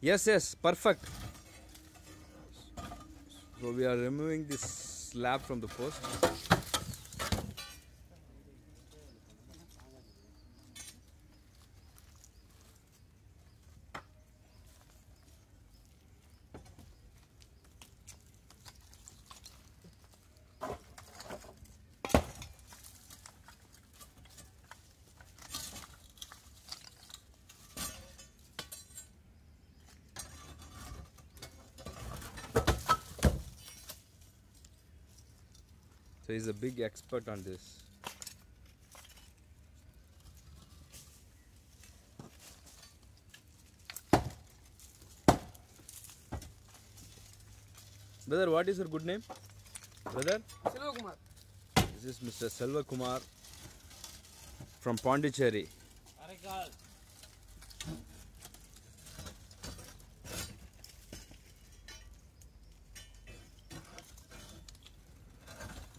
Yes, yes, perfect. So we are removing this slab from the post. So he's a big expert on this. Brother, what is your good name? Brother, Selvakumar. this is Mr. Selva Kumar from Pondicherry.